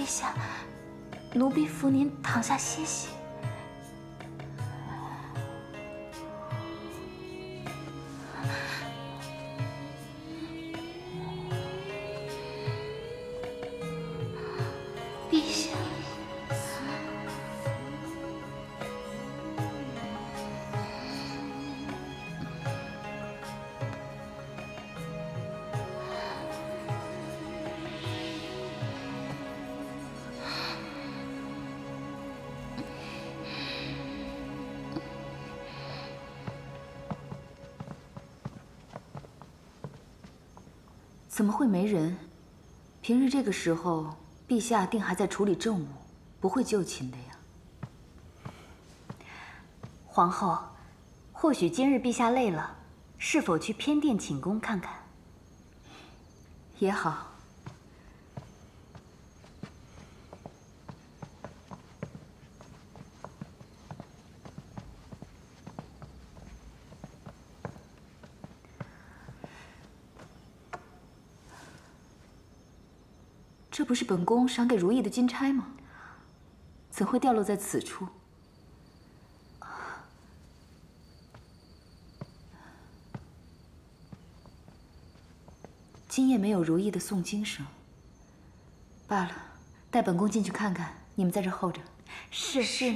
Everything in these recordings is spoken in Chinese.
陛下，奴婢扶您躺下歇息。怎么会没人？平日这个时候，陛下定还在处理政务，不会就寝的呀。皇后，或许今日陛下累了，是否去偏殿寝宫看看？也好。这不是本宫赏给如意的金钗吗？怎会掉落在此处？今夜没有如意的诵经声。罢了，带本宫进去看看。你们在这候着。是是。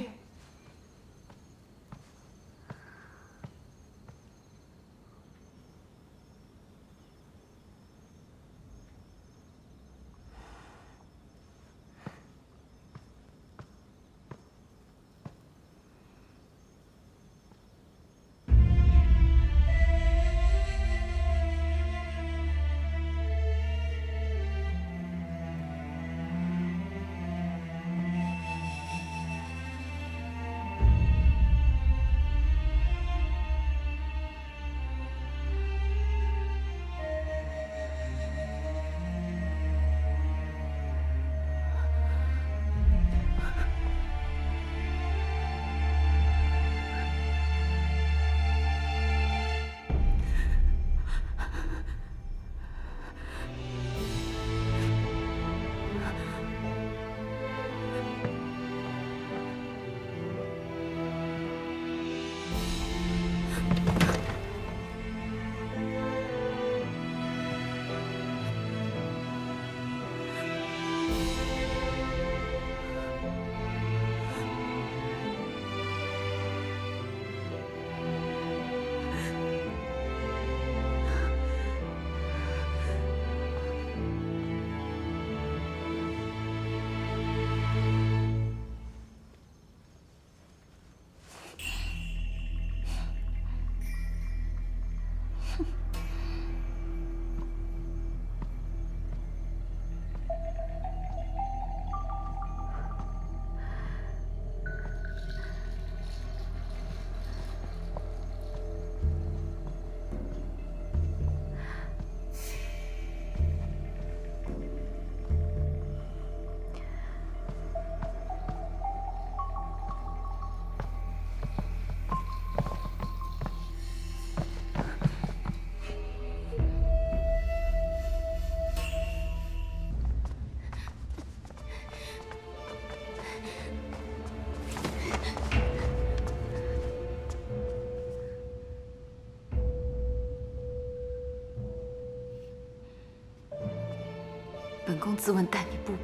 本宫自问待你不薄，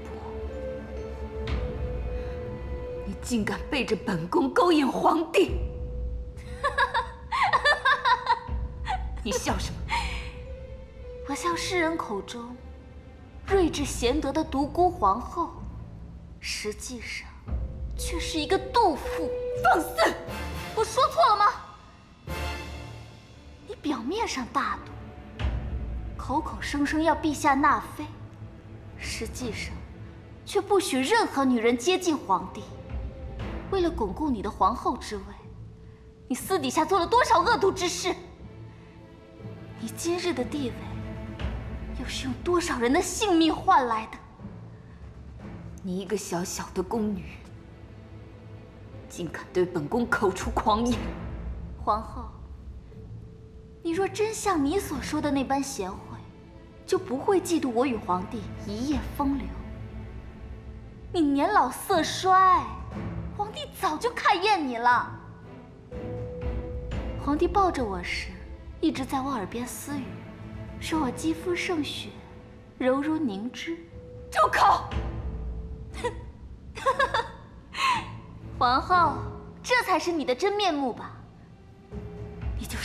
你竟敢背着本宫勾引皇帝！你笑什么？我笑世人口中睿智贤德的独孤皇后，实际上却是一个妒妇。放肆！我说错了吗？你表面上大度，口口声声要陛下纳妃。实际上，却不许任何女人接近皇帝。为了巩固你的皇后之位，你私底下做了多少恶毒之事？你今日的地位，又是用多少人的性命换来的？你一个小小的宫女，竟敢对本宫口出狂言！皇后，你若真像你所说的那般贤惠，就不会嫉妒我与皇帝一夜风流。你年老色衰，皇帝早就看厌你了。皇帝抱着我时，一直在我耳边私语，说我肌肤胜雪，柔如凝脂。住口！皇后，这才是你的真面目吧？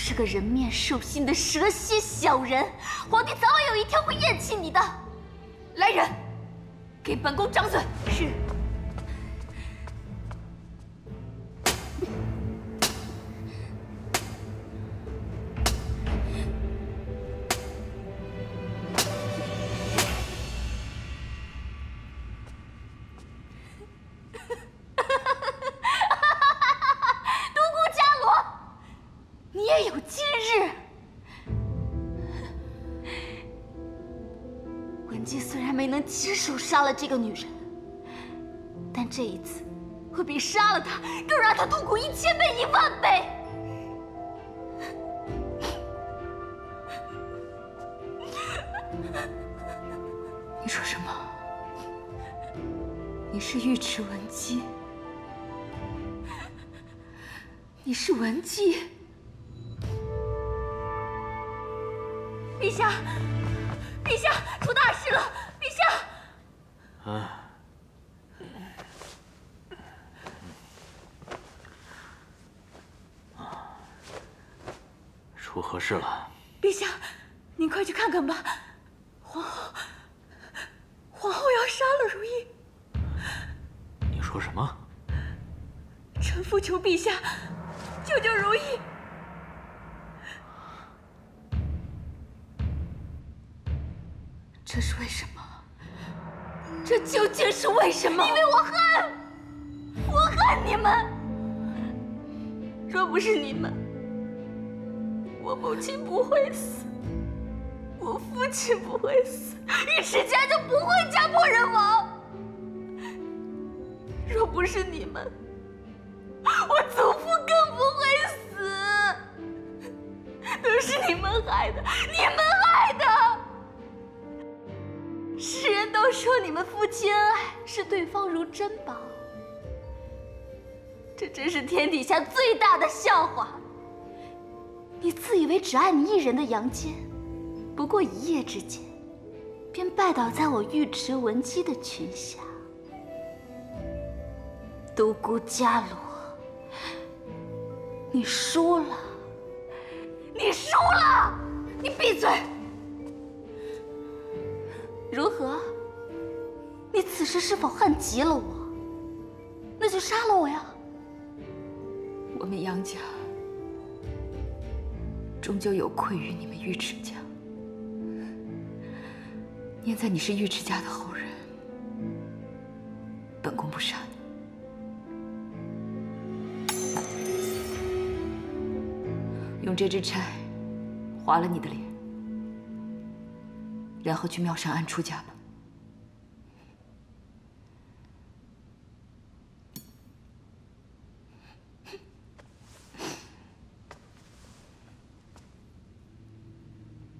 是个人面兽心的蛇蝎小人，皇帝早晚有一天会厌弃你的。来人，给本宫掌嘴！是。这个女人，但这一次会比杀了她更让她痛苦一千倍、一万倍。你说什么？你是尉迟文姬？你是文姬？陛下，陛下，出大事了！陛下，啊，出何事了？陛下，您快去看看吧。皇后，皇后要杀了如懿。你说什么？臣妇求陛下救救如意。这究竟是为什么？因为我恨，我恨你们。若不是你们，我母亲不会死，我父亲不会死，尉迟家就不会家破人亡。若不是你们，我祖父更不会死。都是你们害的，你都说你们夫妻恩爱，视对方如珍宝，这真是天底下最大的笑话。你自以为只爱你一人的杨坚，不过一夜之间，便拜倒在我尉迟文姬的裙下。独孤伽罗，你输了，你输了！你闭嘴！如何？你此时是否恨极了我？那就杀了我呀！我们杨家终究有愧于你们尉迟家。念在你是尉迟家的后人，本宫不杀你。用这支钗划了你的脸，然后去庙上安出家吧。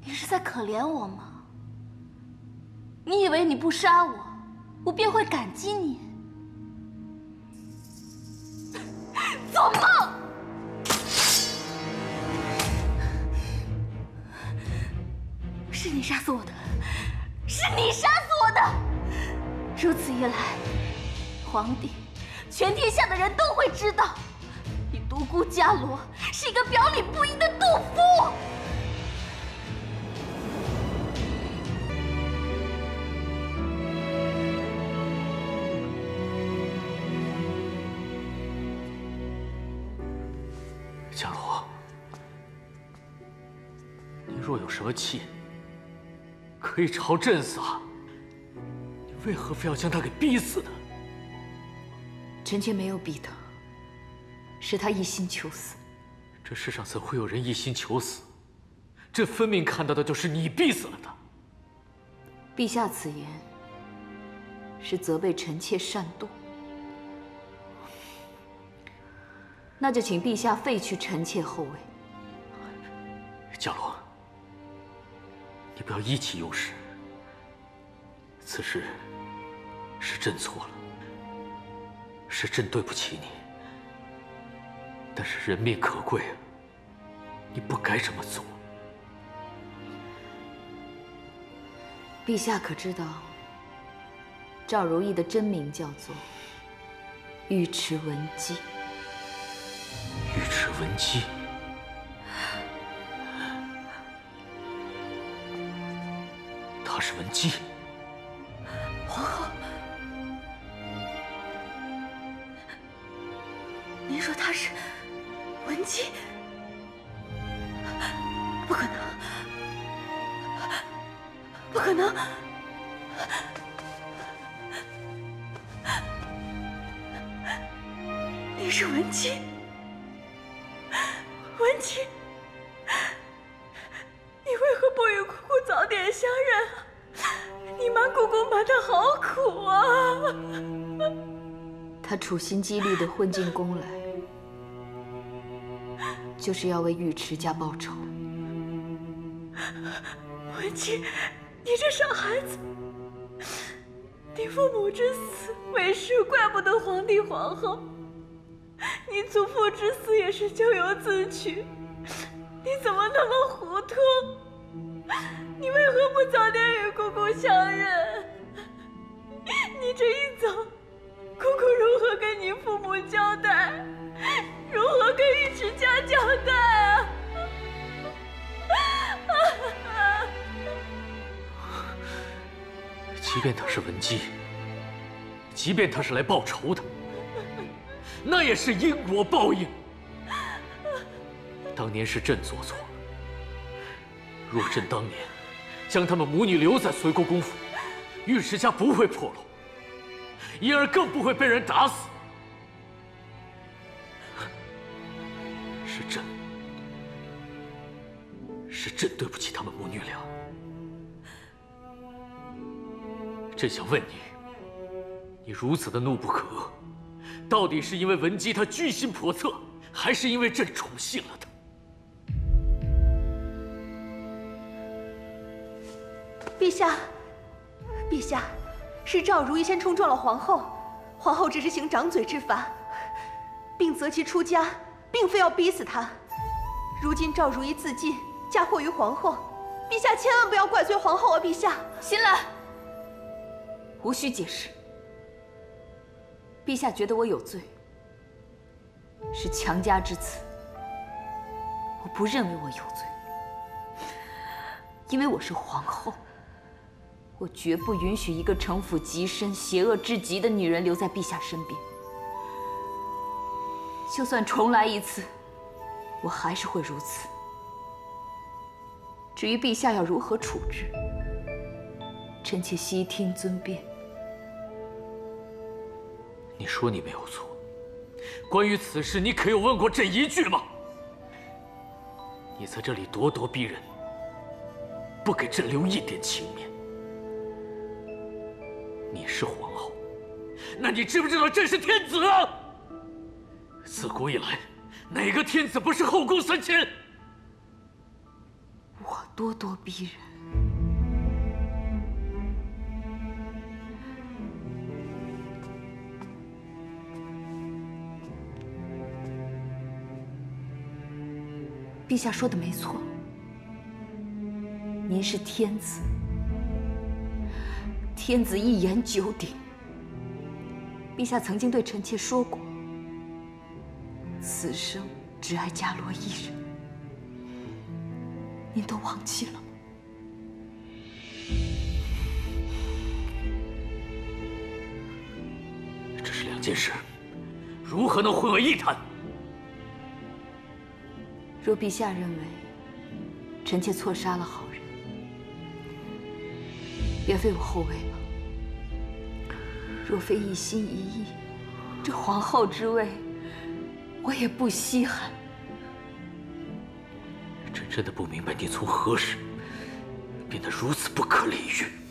你是在可怜我吗？你以为你不杀我，我便会感激你？做梦！是你杀死我的，是你杀死我的！如此一来，皇帝，全天下的人都会知道，你独孤伽罗是一个表里不一的妒夫。若有什么气，可以朝朕撒。你为何非要将他给逼死呢？臣妾没有逼他，是他一心求死。这世上怎会有人一心求死？朕分明看到的就是你逼死了他。陛下此言是责备臣妾擅动，那就请陛下废去臣妾后位。伽罗，你不要意气用事。此事是朕错了，是朕对不起你，但是人命可贵啊，你不该这么做。陛下可知道，赵如意的真名叫做尉迟文姬？尉迟文姬，她是文姬。皇后，您说她是文姬？不可能，不可能！你是文姬，处心积虑地混进宫来，就是要为尉迟家报仇。文清，你这傻孩子！你父母之死，为师怪不得皇帝皇后。你祖父之死也是咎由自取，你怎么那么糊涂？你为何不早点与姑姑相认？你这一走，姑姑如何跟你父母交代？如何跟尉迟家交代啊？即便她是文姬，即便她是来报仇的，那也是因果报应。当年是朕做错了，若朕当年将他们母女留在随国公府，尉迟家不会破落，因而更不会被人打死。是朕，是朕对不起他们母女俩。朕想问你，你如此的怒不可遏，到底是因为文姬她居心叵测，还是因为朕宠幸了她？陛下，陛下，是赵如意先冲撞了皇后，皇后只是行掌嘴之法，并责其出家，并非要逼死她。如今赵如意自尽，嫁祸于皇后，陛下千万不要怪罪皇后啊！陛下，新兰，无需解释。陛下觉得我有罪，是强加之词。我不认为我有罪，因为我是皇后。我绝不允许一个城府极深、邪恶至极的女人留在陛下身边。就算重来一次，我还是会如此。至于陛下要如何处置，臣妾悉听尊便。你说你没有错，关于此事，你可有问过朕一句吗？你在这里咄咄逼人，不给朕留一点情面。你是皇后，那你知不知道朕是天子啊？自古以来，哪个天子不是后宫三千？我咄咄逼人，陛下说的没错，您是天子。天子一言九鼎。陛下曾经对臣妾说过：“此生只爱伽罗一人。”您都忘记了吗？这是两件事，如何能混为一谈？若陛下认为臣妾错杀了好别废我后位吧。若非一心一意，这皇后之位，我也不稀罕。朕真的不明白，你从何时变得如此不可理喻？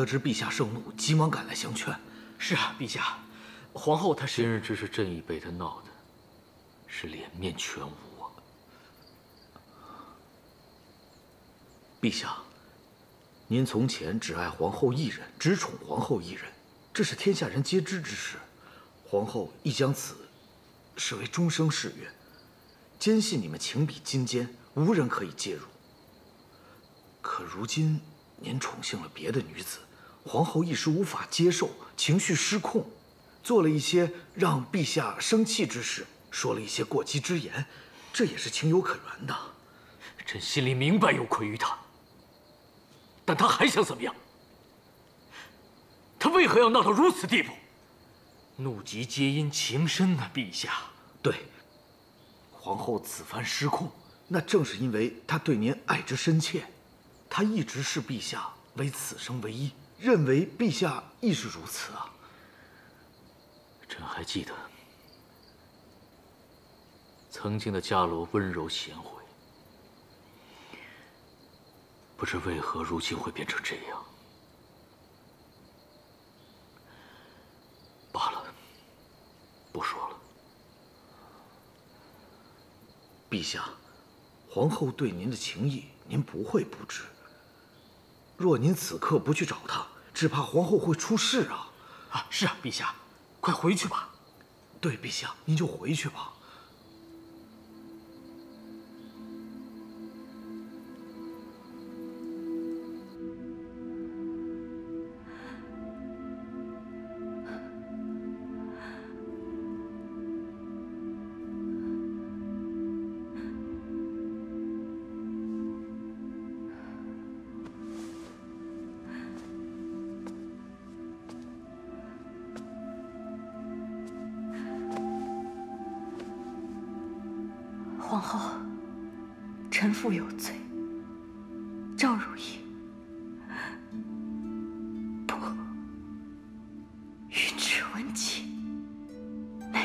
得知陛下盛怒，急忙赶来相劝。是啊，陛下，皇后她是……今日之事，朕已被她闹的，是脸面全无啊！陛下，您从前只爱皇后一人，只宠皇后一人，这是天下人皆知之事。皇后亦将此视为终生誓约，坚信你们情比金坚，无人可以介入。可如今您宠幸了别的女子，皇后一时无法接受，情绪失控，做了一些让陛下生气之事，说了一些过激之言，这也是情有可原的。朕心里明白有愧于他，但他还想怎么样？他为何要闹到如此地步？怒极皆因情深啊，陛下。对，皇后此番失控，那正是因为她对您爱之深切，她一直视陛下为此生唯一，认为陛下亦是如此啊。朕还记得，曾经的伽罗温柔贤惠，不知为何如今会变成这样。罢了，不说了。陛下，皇后对您的情谊，您不会不知。若您此刻不去找他，只怕皇后会出事啊！啊，是啊，陛下，快回去吧。对，陛下，您就回去吧。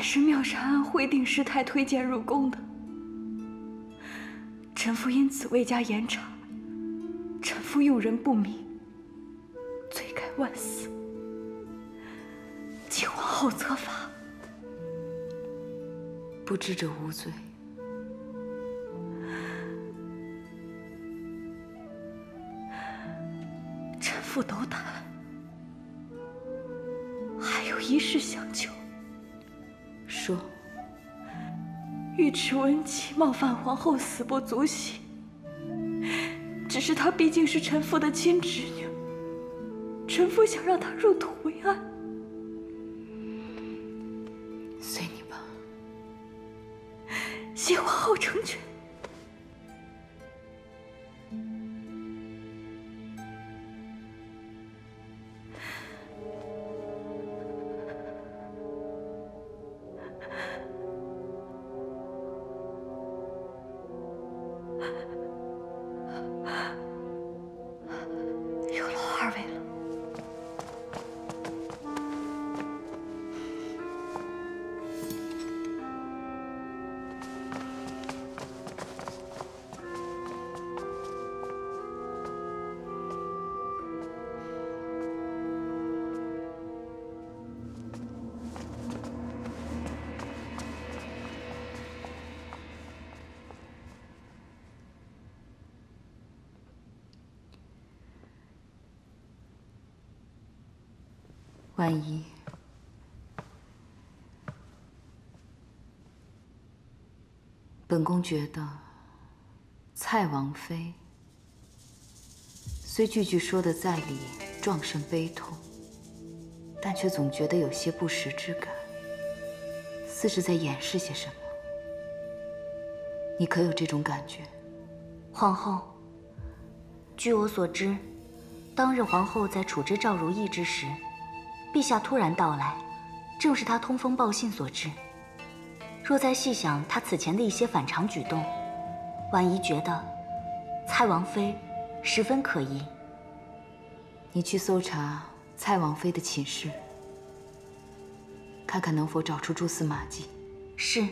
是妙善庵慧定师太推荐入宫的。臣妇因此未加严查，臣妇用人不明，罪该万死，请皇后责罚。不知者无罪。臣妇斗胆，还有一事相求。说，尉迟文姬冒犯皇后，死不足惜。只是她毕竟是臣妇的亲侄女，臣妇想让她入土为安。随你吧。谢皇后成全。万一本宫觉得蔡王妃虽句句说的在理，壮甚悲痛，但却总觉得有些不实之感，似是在掩饰些什么。你可有这种感觉？皇后，据我所知，当日皇后在处置赵如意之时，陛下突然到来，正是他通风报信所致。若再细想他此前的一些反常举动，婉仪觉得蔡王妃十分可疑。你去搜查蔡王妃的寝室，看看能否找出蛛丝马迹。是。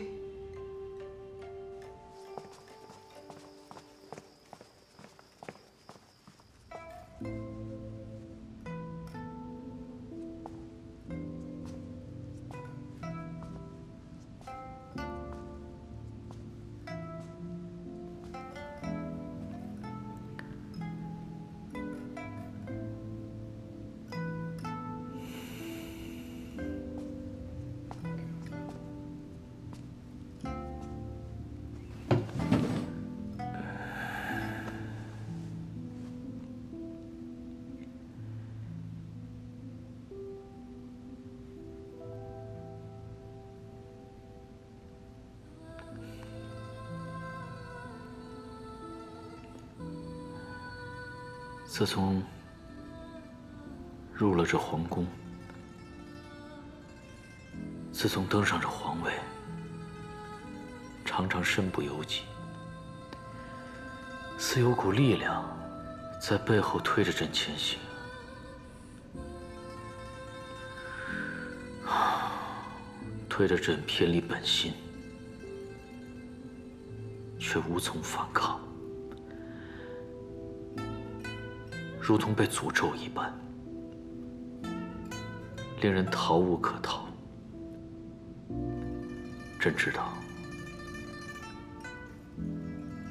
自从入了这皇宫，自从登上这皇位，常常身不由己，似有股力量在背后推着朕前行。推着朕偏离本心，却无从反抗，如同被诅咒一般，令人逃无可逃。朕知道，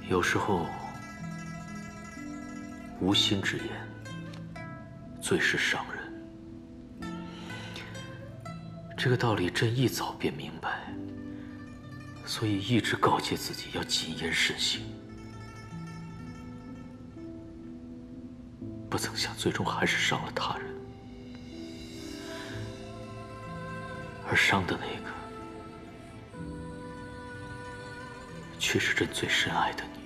有时候无心之言，最是伤人。这个道理朕一早便明白，所以一直告诫自己要谨言慎行。最终还是伤了他人，而伤的那个，却是朕最深爱的你，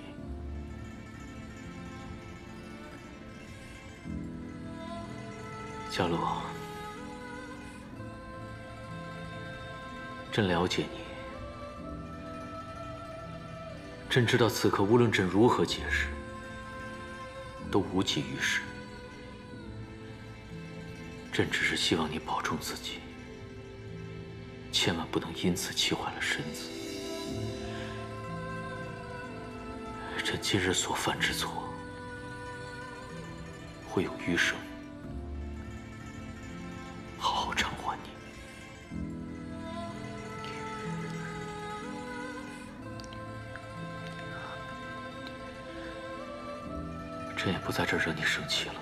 佳洛。朕了解你，朕知道此刻无论朕如何解释，都无济于事。朕只是希望你保重自己，千万不能因此气坏了身子。朕今日所犯之错，会有余生好好偿还你。朕也不在这惹你生气了，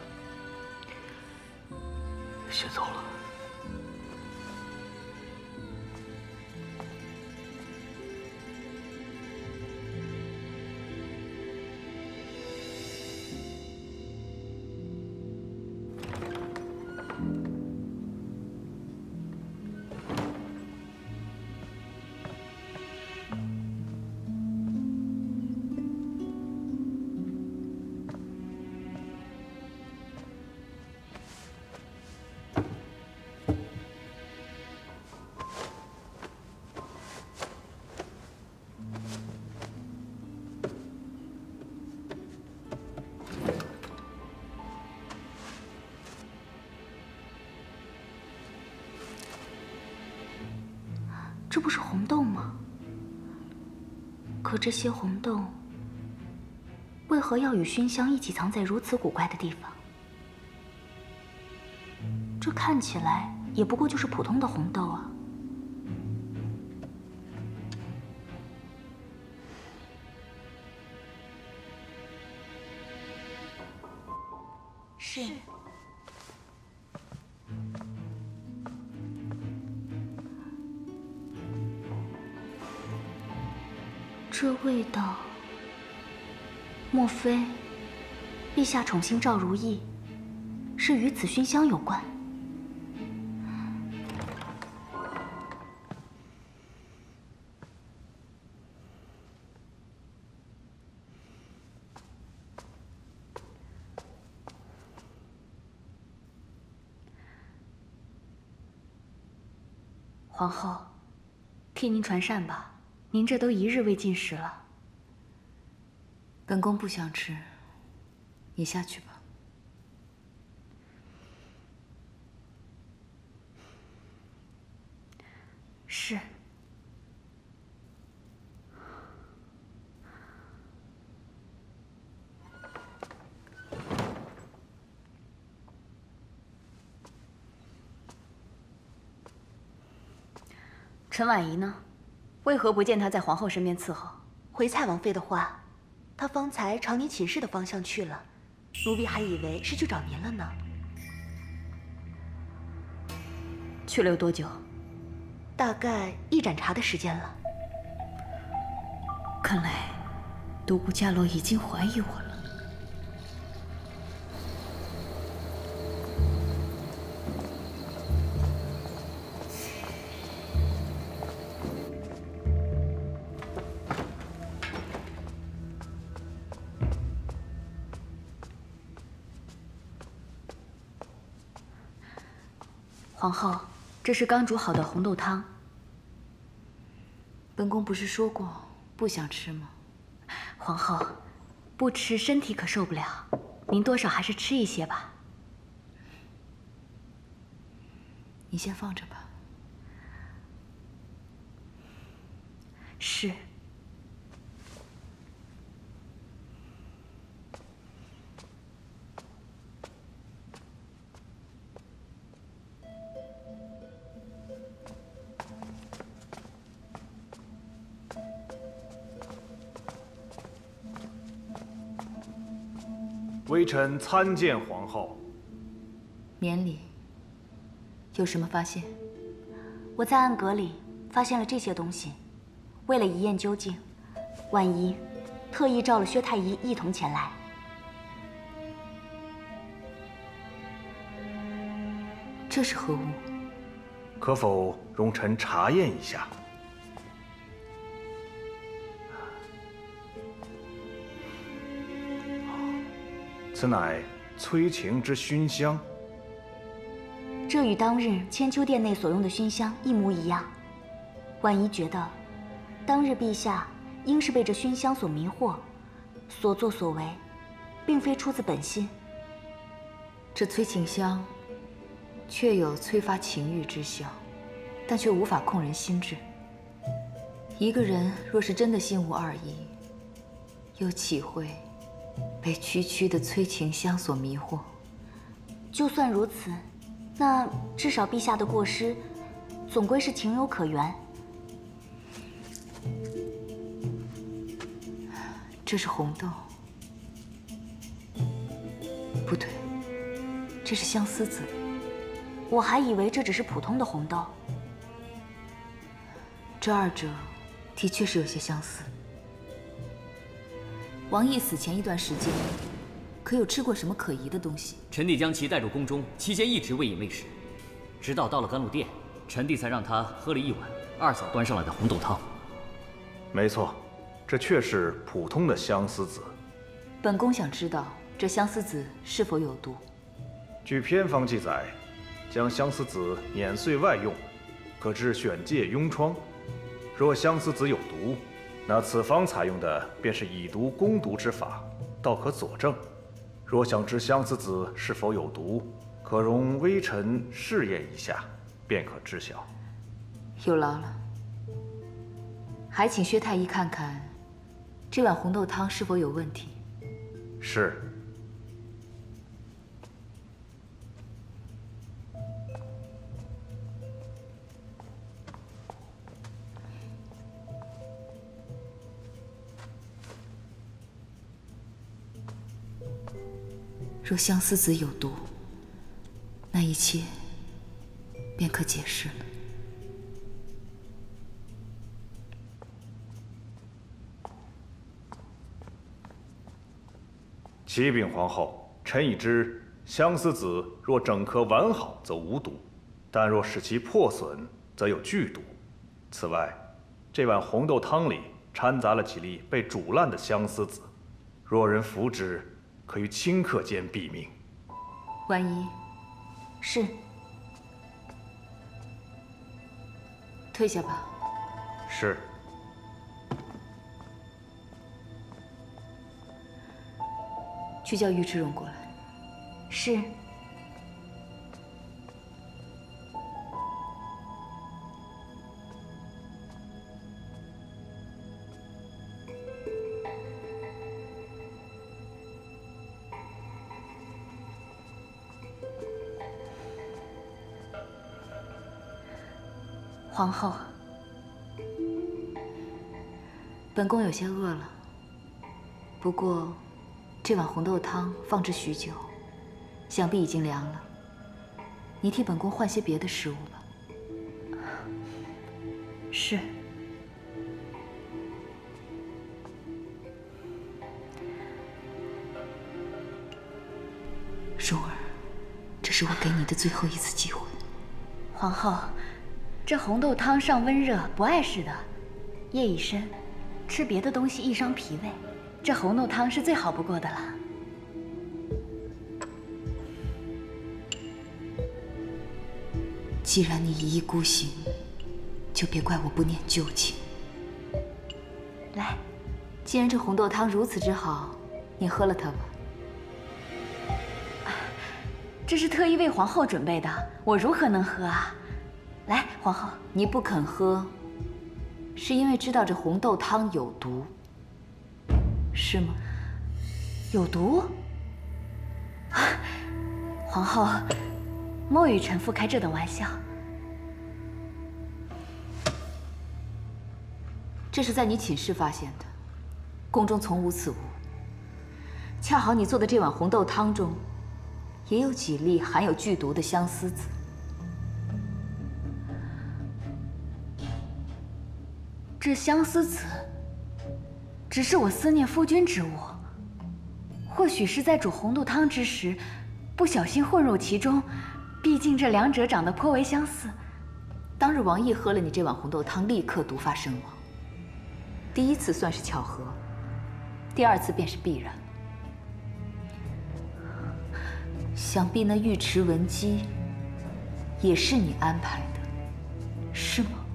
这些红豆为何要与熏香一起藏在如此古怪的地方？这看起来也不过就是普通的红豆啊！味道，莫非陛下宠幸赵如意，是与此熏香有关？皇后，替您传膳吧。您这都一日未进食了，本宫不想吃，你下去吧。是。陈婉仪呢？为何不见她在皇后身边伺候？回蔡王妃的话，她方才朝你寝室的方向去了，奴婢还以为是去找您了呢。去了有多久？大概一盏茶的时间了。看来，独孤伽罗已经怀疑我了。这是刚煮好的红豆汤。本宫不是说过不想吃吗？皇后，不吃身体可受不了，您多少还是吃一些吧。你先放着吧。臣参见皇后。免礼。有什么发现？我在暗阁里发现了这些东西，为了一验究竟，万一特意召了薛太医一同前来。这是何物？可否容臣查验一下？此乃催情之熏香。这与当日千秋殿内所用的熏香一模一样。婉仪觉得，当日陛下应是被这熏香所迷惑，所作所为，并非出自本心。这催情香，确有催发情欲之效，但却无法控人心智。一个人若是真的心无二意，又岂会？被区区的催情香所迷惑，就算如此，那至少陛下的过失，总归是情有可原。这是红豆，不对，这是相思子。我还以为这只是普通的红豆。这二者的确是有些相似。王毅死前一段时间，可有吃过什么可疑的东西？臣弟将其带入宫中，期间一直未饮未食，直到到了甘露殿，臣弟才让他喝了一碗二嫂端上来的红豆汤。没错，这确是普通的相思子。本宫想知道这相思子是否有毒。据偏方记载，将相思子碾碎外用，可治癣疥痈疮。若相思子有毒，那此方采用的便是以毒攻毒之法，倒可佐证。若想知香子子是否有毒，可容微臣试验一下，便可知晓。有劳了。还请薛太医看看，这碗红豆汤是否有问题。是。若相思子有毒，那一切便可解释了。启禀皇后，臣已知相思子若整颗完好，则无毒；但若使其破损，则有剧毒。此外，这碗红豆汤里掺杂了几粒被煮烂的相思子，若人服之，可于顷刻间毙命。婉仪，是。退下吧。是。去叫尉迟荣过来。是。皇后，本宫有些饿了。不过，这碗红豆汤放置许久，想必已经凉了。你替本宫换些别的食物吧。是。蓉儿，这是我给你的最后一次机会。皇后。这红豆汤上温热，不碍事的。夜已深，吃别的东西易伤脾胃，这红豆汤是最好不过的了。既然你一意孤行，就别怪我不念旧情。来，既然这红豆汤如此之好，你喝了它吧。这是特意为皇后准备的，我如何能喝啊？来，皇后，你不肯喝，是因为知道这红豆汤有毒，是吗？有毒？皇后，莫与臣妇开这等玩笑。这是在你寝室发现的，宫中从无此物。恰好你做的这碗红豆汤中。也有几粒含有剧毒的相思子。这相思子只是我思念夫君之物，或许是在煮红豆汤之时不小心混入其中。毕竟这两者长得颇为相似。当日王毅喝了你这碗红豆汤，立刻毒发身亡。第一次算是巧合，第二次便是必然。想必那尉迟文姬也是你安排的，是吗？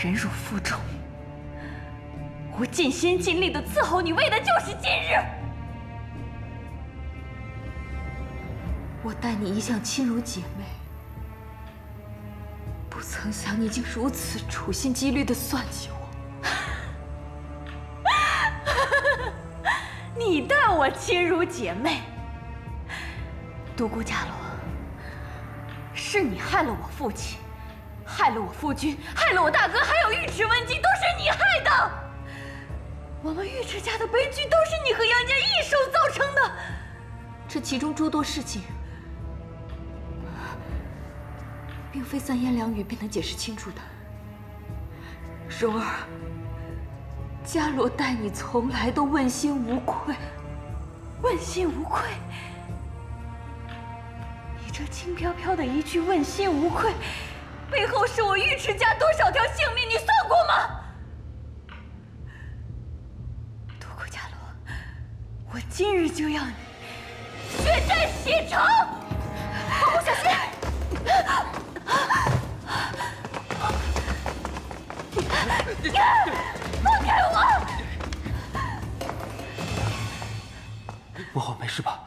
忍辱负重，我尽心尽力的伺候你，为的就是今日。我待你一向亲如姐妹。不曾想你竟如此处心积虑的算计我，你待我亲如姐妹。独孤伽罗，是你害了我父亲，害了我夫君，害了我大哥，还有尉迟文姬，都是你害的。我们尉迟家的悲剧都是你和杨家一手造成的，这其中诸多事情。并非三言两语便能解释清楚的，蓉儿，伽罗待你从来都问心无愧，问心无愧。你这轻飘飘的一句问心无愧，背后是我尉迟家多少条性命，你算过吗？独孤伽罗，我今日就要你血债血偿！皇后小心！放开我！母后没事吧？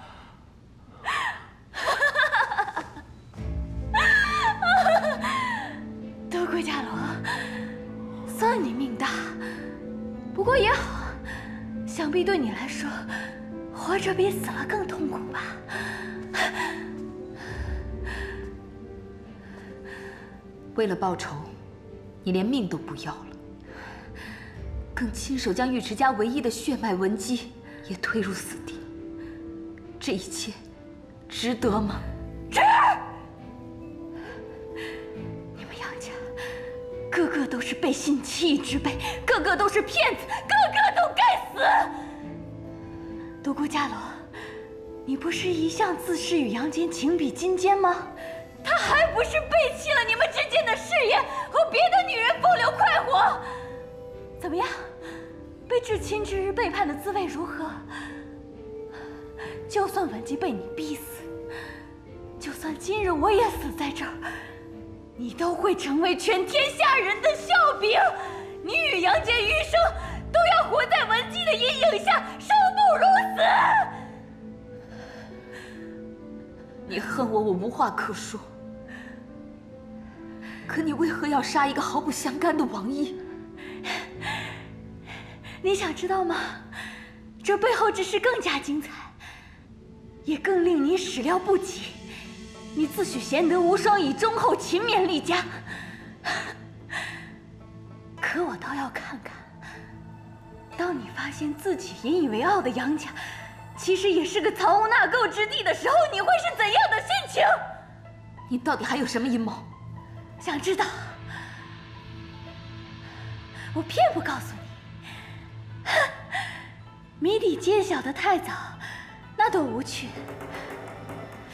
必对你来说，活着比死了更痛苦吧。为了报仇，你连命都不要了，更亲手将尉迟家唯一的血脉文姬也推入死地，这一切值得吗？值！你们杨家个个都是背信弃义之辈，个个都是骗子，个个都该死！独孤伽罗，你不是一向自恃与杨坚情比金坚吗？他还不是背弃了你们之间的誓言，和别的女人风流快活？怎么样，被至亲之日背叛的滋味如何？就算文姬被你逼死，就算今日我也死在这儿，你都会成为全天下人的笑柄。你与杨戬余生都都要活在文姬的阴影下，生不如死。你恨我，我无话可说。可你为何要杀一个毫不相干的王爷？你想知道吗？这背后之事更加精彩，也更令你始料不及。你自诩贤德无双，以忠厚勤勉立家，可我倒要看看，当你发现自己引以为傲的杨家，其实也是个藏污纳垢之地的时候，你会是怎样的心情？你到底还有什么阴谋？想知道？我偏不告诉你。哼，谜底揭晓的太早，那都无趣。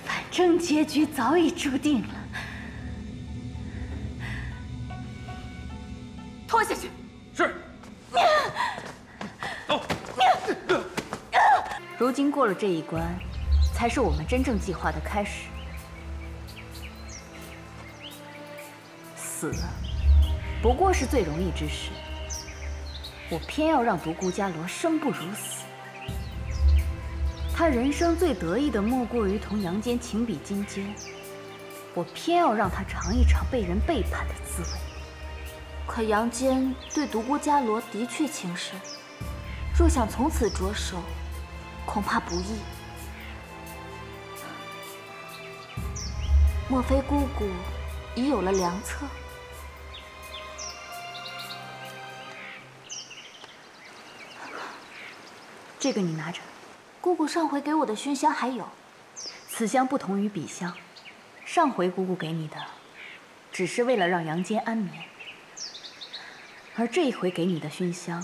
反正结局早已注定了。拖下去！如今过了这一关，才是我们真正计划的开始。死，不过是最容易之事。我偏要让独孤伽罗生不如死。他人生最得意的莫过于同杨坚情比金坚，我偏要让他尝一尝被人背叛的滋味。可杨坚对独孤伽罗的确情深，若想从此着手，恐怕不易。莫非姑姑已有了良策？这个你拿着，姑姑上回给我的熏香还有。此香不同于彼香，上回姑姑给你的，只是为了让杨坚安眠，而这一回给你的熏香，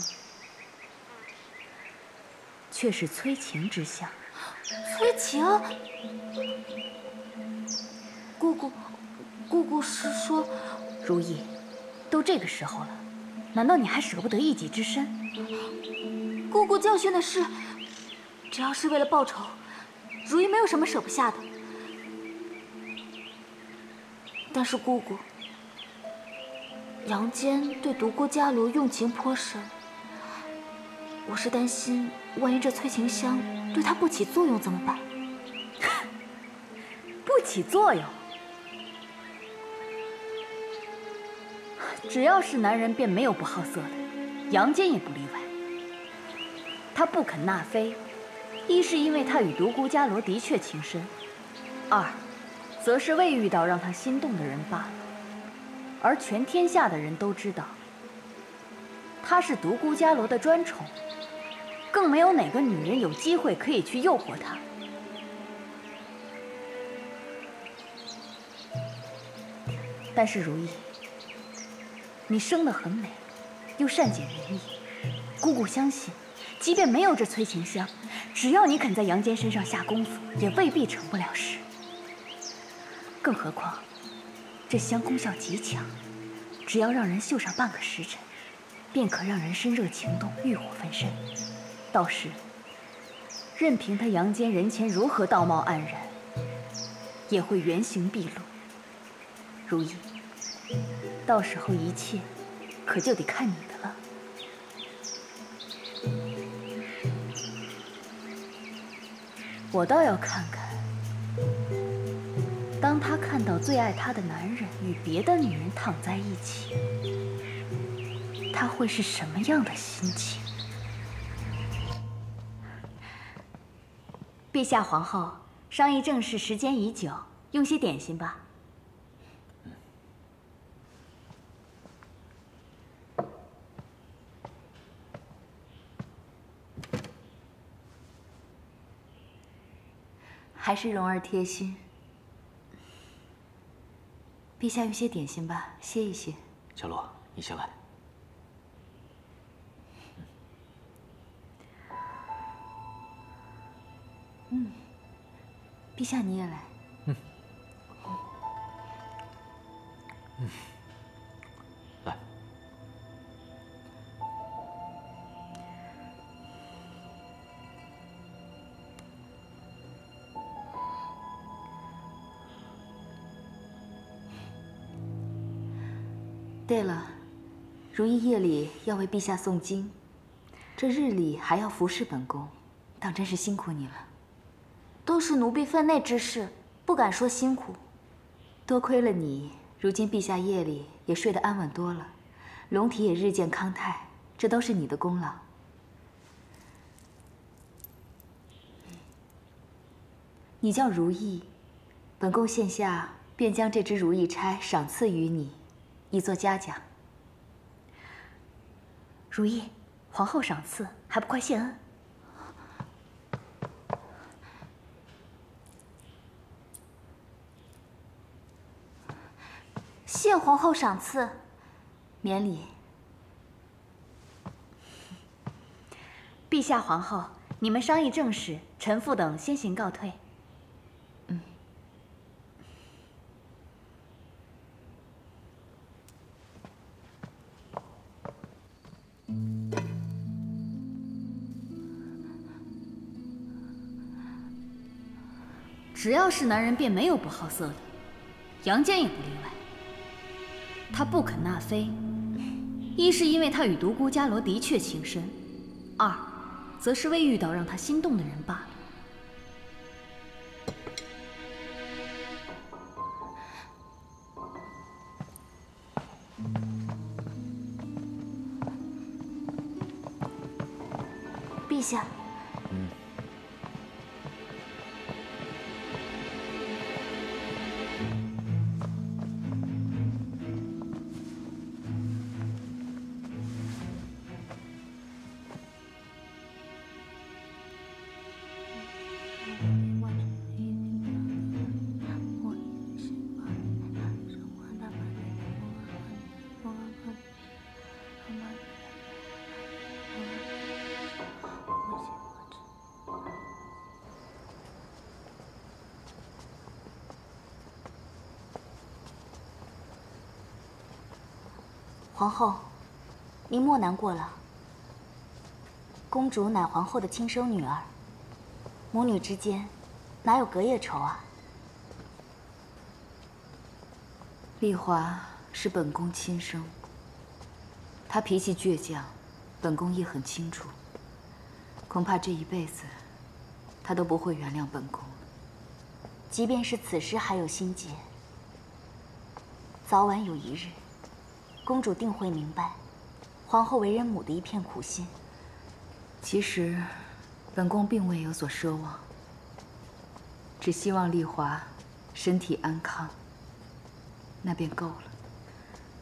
却是催情之相。催情？姑姑，姑姑是说，如意，都这个时候了，难道你还舍不得一己之身？姑姑教训的是，只要是为了报仇，如意没有什么舍不下的。但是姑姑，杨坚对独孤伽罗用情颇深，我是担心，万一这催情香对他不起作用怎么办？不起作用？只要是男人，便没有不好色的，杨坚也不例外。他不肯纳妃，一是因为他与独孤伽罗的确情深，二，则是未遇到让他心动的人罢了。而全天下的人都知道，她是独孤伽罗的专宠，更没有哪个女人有机会可以去诱惑她。但是如意，你生得很美，又善解人意，姑姑相信。即便没有这催情香，只要你肯在杨坚身上下功夫，也未必成不了事。更何况，这香功效极强，只要让人嗅上半个时辰，便可让人身热情动，欲火焚身。到时，任凭他阳间人前如何道貌岸然，也会原形毕露。如意，到时候一切，可就得看你的了。我倒要看看，当他看到最爱他的男人与别的女人躺在一起，他会是什么样的心情？陛下、皇后商议正事时间已久，用些点心吧。还是蓉儿贴心。陛下用些点心吧，歇一歇。小洛，你先来。嗯，陛下你也来。嗯。嗯。对了，如意夜里要为陛下诵经，这日里还要服侍本宫，当真是辛苦你了。都是奴婢分内之事，不敢说辛苦。多亏了你，如今陛下夜里也睡得安稳多了，龙体也日渐康泰，这都是你的功劳。你叫如意，本宫现下便将这只如意钗赏赐于你。以作嘉奖。如意，皇后赏赐，还不快谢恩？谢皇后赏赐，免礼。陛下、皇后，你们商议正事，臣妇等先行告退。只要是男人，便没有不好色的，杨坚也不例外。他不肯纳妃，一是因为他与独孤伽罗的确情深，二，则是未遇到让他心动的人罢了。陛下。皇后，您莫难过了。公主乃皇后的亲生女儿，母女之间哪有隔夜仇啊？丽华是本宫亲生，她脾气倔强，本宫亦很清楚。恐怕这一辈子，她都不会原谅本宫。即便是此时还有心结，早晚有一日。公主定会明白，皇后为人母的一片苦心。其实，本宫并未有所奢望，只希望丽华身体安康，那便够了。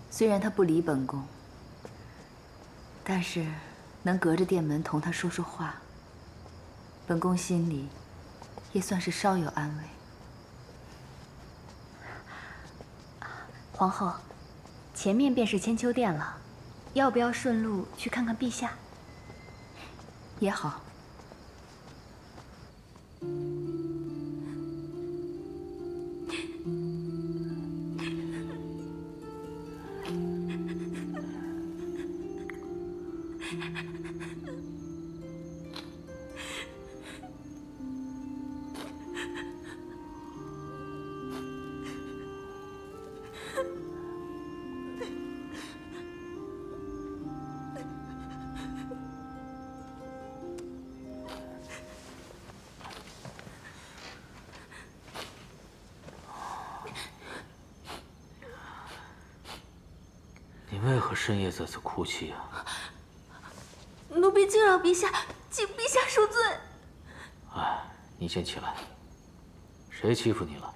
虽然她不理本宫，但是能隔着殿门同她说说话，本宫心里也算是稍有安慰。皇后。前面便是千秋殿了，要不要顺路去看看陛下？也好。哭泣啊！奴婢惊扰陛下，请陛下恕罪。哎，你先起来。谁欺负你了？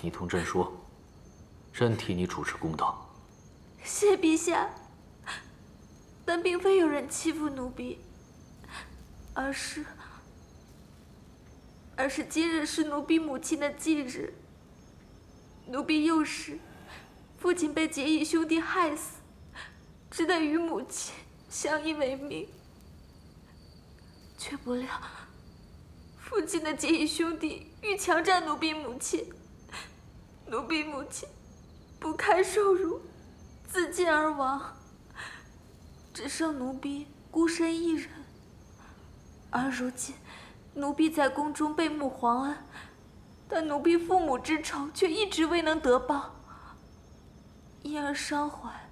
你同朕说，朕替你主持公道。谢陛下。但并非有人欺负奴婢，而是……而是今日是奴婢母亲的忌日。奴婢幼时，父亲被结义兄弟害死。只得与母亲相依为命，却不料父亲的结义兄弟欲强占奴婢母亲，奴婢母亲不堪受辱，自尽而亡，只剩奴婢孤身一人。而如今奴婢在宫中被沐皇恩，但奴婢父母之仇却一直未能得报，因而伤怀。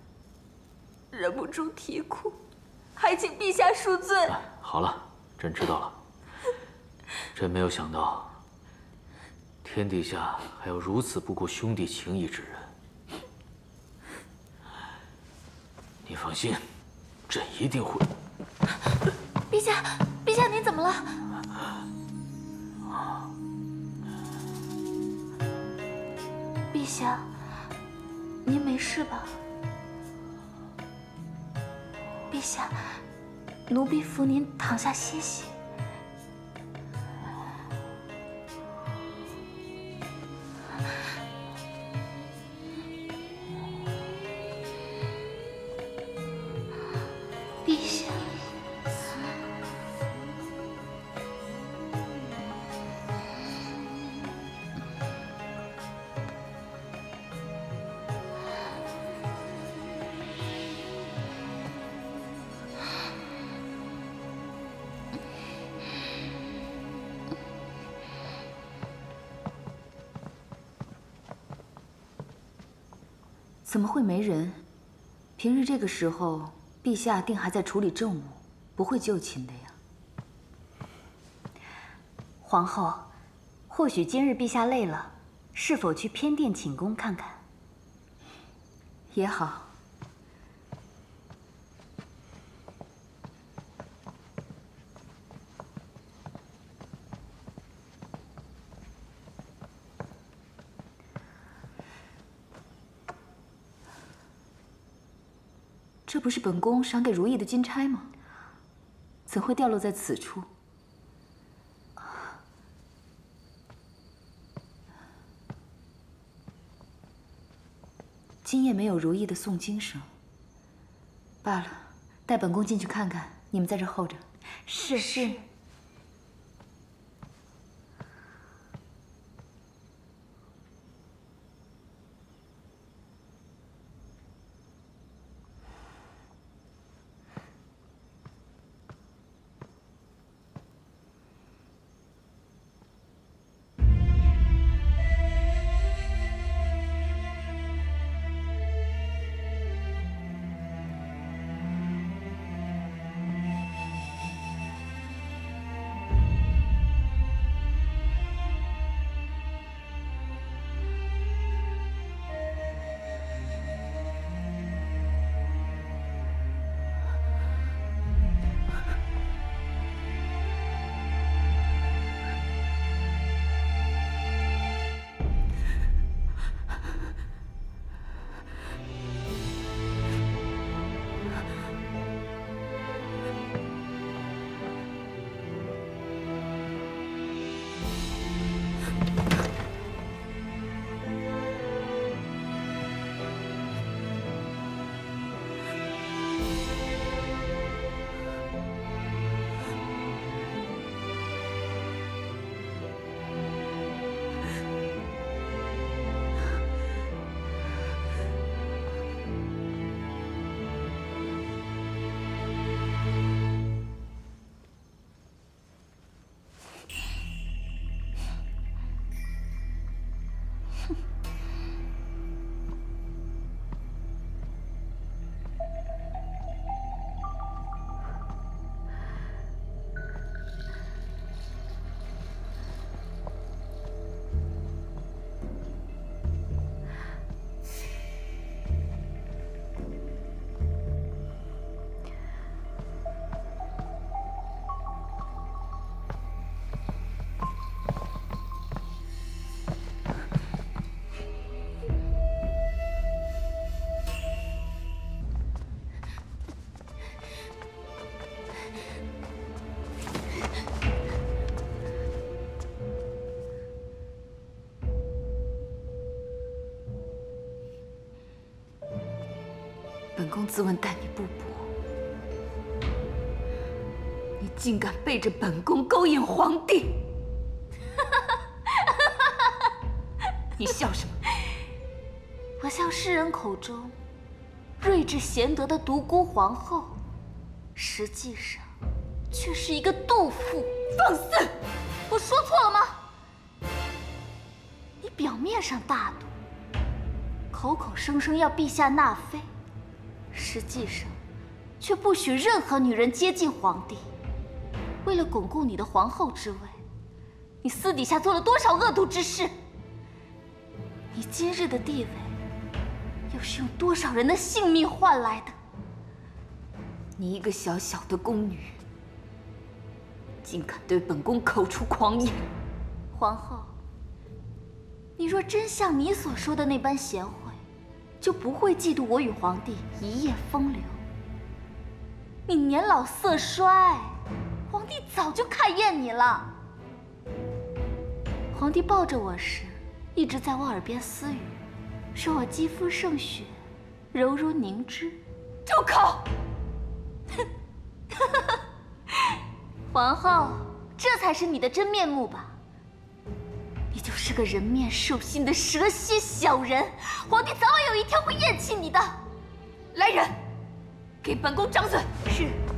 忍不住啼哭，还请陛下恕罪。好了，朕知道了。朕没有想到，天底下还有如此不顾兄弟情谊之人。你放心，朕一定会。陛下，陛下，您怎么了？陛下，您没事吧？陛下，奴婢扶您躺下歇息。怎么会没人？平日这个时候，陛下定还在处理政务，不会就寝的呀。皇后，或许今日陛下累了，是否去偏殿寝宫看看？也好。这不是本宫赏给如意的金钗吗？怎会掉落在此处？今夜没有如意的诵经声。罢了，带本宫进去看看。你们在这候着。是是。本宫自问待你不薄，你竟敢背着本宫勾引皇帝！你笑什么？我像世人口中睿智贤德的独孤皇后，实际上却是一个妒妇。放肆！我说错了吗？你表面上大度，口口声声要陛下纳妃。实际上，却不许任何女人接近皇帝。为了巩固你的皇后之位，你私底下做了多少恶毒之事？你今日的地位，又是用多少人的性命换来的？你一个小小的宫女，竟敢对本宫口出狂言！皇后，你若真像你所说的那般贤惠，就不会嫉妒我与皇帝一夜风流。你年老色衰，皇帝早就看厌你了。皇帝抱着我时，一直在我耳边私语，说我肌肤胜雪，柔如凝脂。住口！哼，皇后，这才是你的真面目吧？你就是个人面兽心的蛇蝎小人，皇帝早晚有一天会厌弃你的。来人，给本宫掌嘴！是。